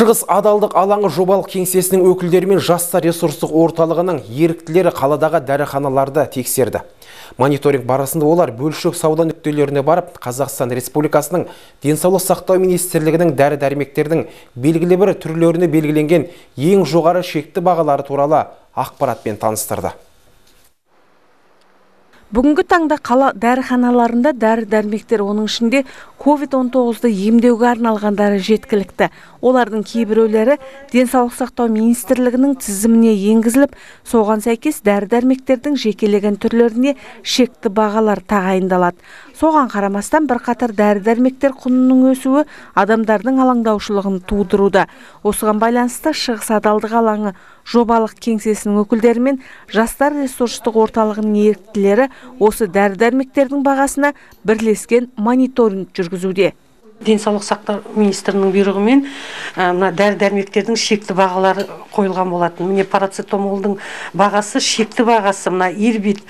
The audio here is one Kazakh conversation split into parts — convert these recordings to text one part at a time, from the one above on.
Шығыс адалдық алаңы жобалық кеңсесінің өкілдері мен жастар ресурстық орталығының еріктілері қаладағы дәріханаларды тексерді. Мониторинг барысында олар бөлшек сауда нүктелеріне барып, Қазақстан Республикасының денсаулық сақтау министрлігінің дәрі-дәрмектердің белгілі бір түрлеріне белгіленген ең жоғары шекті бағалары туралы ақпаратпен таныстырды. Бүгінгі таңда қала дәріханаларында дәрі дәрмектер оның ішінде COVID-19-ды емдеуге арналғандары жеткілікті. Олардың кейбіреулері денсаулық сақтау министрлігінің тізіміне енгізіліп, соған сәйкес дәрі дәрмектердің жекелеген түрлеріне шекті бағалар тағайындалады. Соған қарамастан бірқатар дәрі дәрмектер құнының өсуі адамдардың алаңдаушылығын тудыруда. Осыған байланысты Шығыс адалдық алаңы жобалық кеңсесінің өкілдері жастар ресурстық орталығының еріктілері осы дәрі дәрмектердің бағасына бірлескен мониторинг жүргізуде. Денсаулық сақтау министрінің бұйрығымен мына дәрі дәрмектердің шекті бағалары қойылған болатын. Міне парацетамолдың бағасы шекті бағасы мына ирбит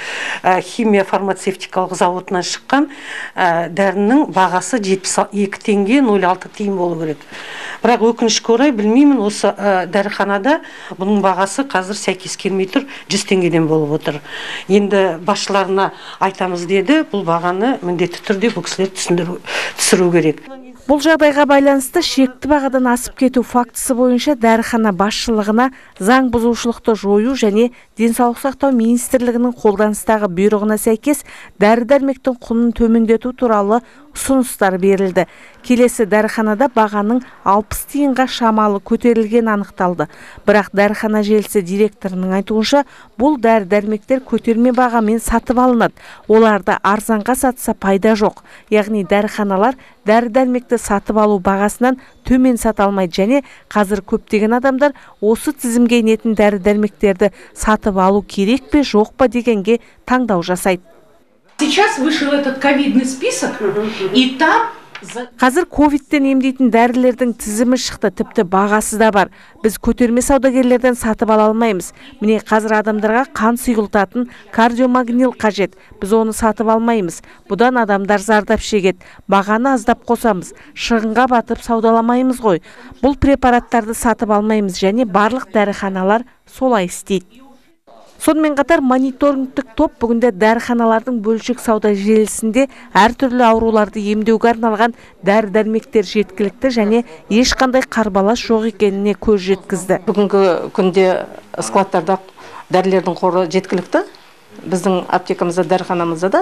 химия фармацевтикалық зауытынан шыққан дәрінің бағасы 72 теңге 06 тиын болу керек. Бірақ өкінішке орай білмеймін осы дәріханада бұның бағасы қазір сәйкес келмей тұр 100 теңгеден болып отыр. Енді басшыларына айтамыз деді бұл бағаны міндетті түрде бұл кісілер түсіру керек. Бұл жағдайға байланысты шекті бағадан асып кету фактісі бойынша дәріхана басшылығына заң бұзушылықты жою және денсаулық сақтау министрлігінің қолданыстағы бұйрығына сәйкес дәрі дәрмектің құнын төмендету туралы ұсыныстар берілді. Келесі дәріханада бағаның 60 тиынға шамалы көтерілген анықталды. Бірақ дәріхана желісі директорының айтуынша бұл дәрі дәрмектер көтерме бағамен сатып алынады. Оларды арзанға сатса пайда жоқ. Яғни дәріханалар дәрі дәрмекті сатып алу бағасынан төмен сата алмайды. Және қазір көптеген адамдар осы тізімге енетін дәрі дәрмектерді сатып алу керек пе жоқ па дегенге таңдау жасайды. Сейчас вышел этот ковидный список, и там қазір ковидтен емдейтін дәрілердің тізімі шықты тіпті бағасы да бар. Біз көтерме саудагерлерден сатып ала алмаймыз. Міне қазір адамдарға қан сұйылтатын кардиомагнил қажет. Біз оны сатып алмаймыз. Бұдан адамдар зардап шегеді. Бағаны аздап қосамыз. Шығынға батып саудаламаймыз ғой. Бұл препараттарды сатып алмаймыз және барлық дәріханалар солай істейді. Сонымен қатар мониторингтік топ бүгінде дәріханалардың бөлшек сауда желісінде әртүрлі ауруларды емдеуге арналған дәрі дәрмектер жеткілікті және ешқандай қарбалас жоқ екеніне көз жеткізді. Бүгінгі күнде складтарда дәрілердің қоры жеткілікті. Біздің аптекамызда дәріханамызда да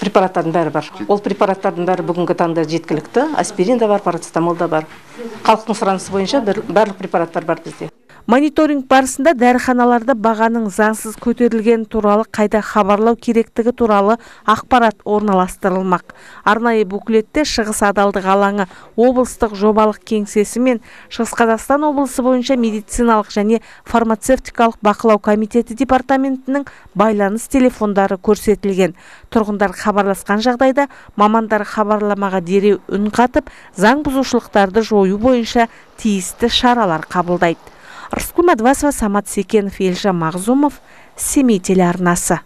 препараттардың бәрі бар. Ол препараттардың бәрі бүгінгі таңда жеткілікті. Аспирин да бар парацетамол да бар. Халықтың сұранысы бойынша барлық препараттар бар бізде. Мониторинг барысында дәріханаларда бағаның заңсыз көтерілген туралы қайда хабарлау керектігі туралы ақпарат орналастырылмақ. Арнайы буклетте шығыс адалдық алаңы облыстық жобалық кеңсесі мен шығыс қазақстан облысы бойынша медициналық және фармацевтикалық бақылау комитеті департаментінің байланыс телефондары көрсетілген. Тұрғындар хабарласқан жағдайда мамандар хабарламаға дереу үн қатып заң бұзушылықтарды жою бойынша тиісті шаралар қабылдайды. Рыскүл мәдібасова самат секенов елжан мағзумов семей телеарнасы.